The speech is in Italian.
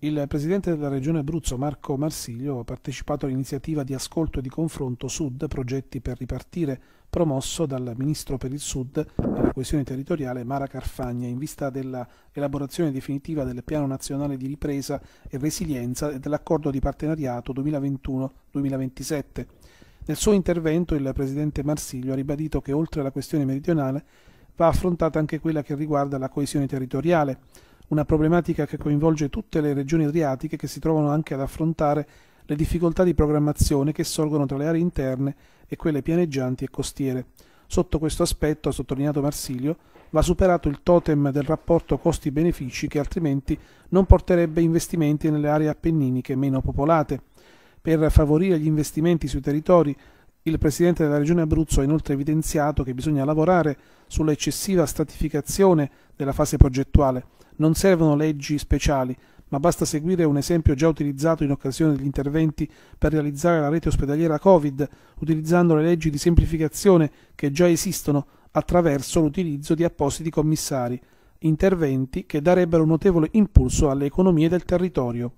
Il presidente della regione Abruzzo, Marco Marsiglio, ha partecipato all'iniziativa di ascolto e di confronto Sud, progetti per ripartire, promosso dal ministro per il Sud e la coesione territoriale Mara Carfagna in vista dell'elaborazione definitiva del Piano Nazionale di Ripresa e Resilienza e dell'accordo di partenariato 2021-2027. Nel suo intervento il presidente Marsiglio ha ribadito che oltre alla questione meridionale va affrontata anche quella che riguarda la coesione territoriale una problematica che coinvolge tutte le regioni adriatiche che si trovano anche ad affrontare le difficoltà di programmazione che sorgono tra le aree interne e quelle pianeggianti e costiere. Sotto questo aspetto, ha sottolineato Marsilio, va superato il totem del rapporto costi-benefici che altrimenti non porterebbe investimenti nelle aree appenniniche meno popolate. Per favorire gli investimenti sui territori, il Presidente della Regione Abruzzo ha inoltre evidenziato che bisogna lavorare sulla eccessiva stratificazione della fase progettuale, non servono leggi speciali, ma basta seguire un esempio già utilizzato in occasione degli interventi per realizzare la rete ospedaliera Covid, utilizzando le leggi di semplificazione che già esistono attraverso l'utilizzo di appositi commissari, interventi che darebbero un notevole impulso alle economie del territorio.